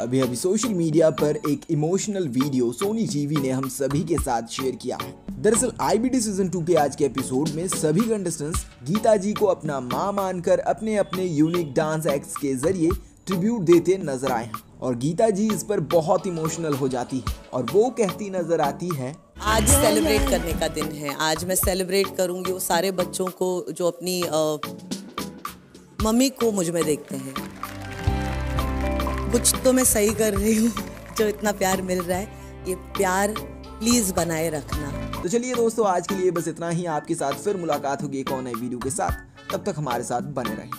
अभी अभी social media पर एक इमोशनल वीडियो सोनी जीवी ने हम सभी के साथ शेयर किया है। दरअसल आईबीटी सीज़न टू के आज के एपिसोड में सभी कंटेस्टेंट्स गीता जी को अपना माँ मानकर अपने अपने यूनिक डांस एक्ट्स के ज़रिए ट्रिब्यूट देते नज़र आए हैं। और गीता जी इस पर बहुत इमोशनल हो जाती है और वो कहती नज़र आती है आज सेलिब्रेट करने का दिन है। आज मैं सेलिब्रेट करूँगी वो सारे बच्चों को जो अपनी अ, मम्मी को मुझमें देखते हैं। कुछ तो मैं सही कर रही हूँ, जो इतना प्यार मिल रहा है, ये प्यार प्लीज़ बनाए रखना। तो चलिए दोस्तों, आज के लिए बस इतना ही। आपके साथ फिर मुलाकात होगी एक और नए वीडियो के साथ। तब तक हमारे साथ बने रहें।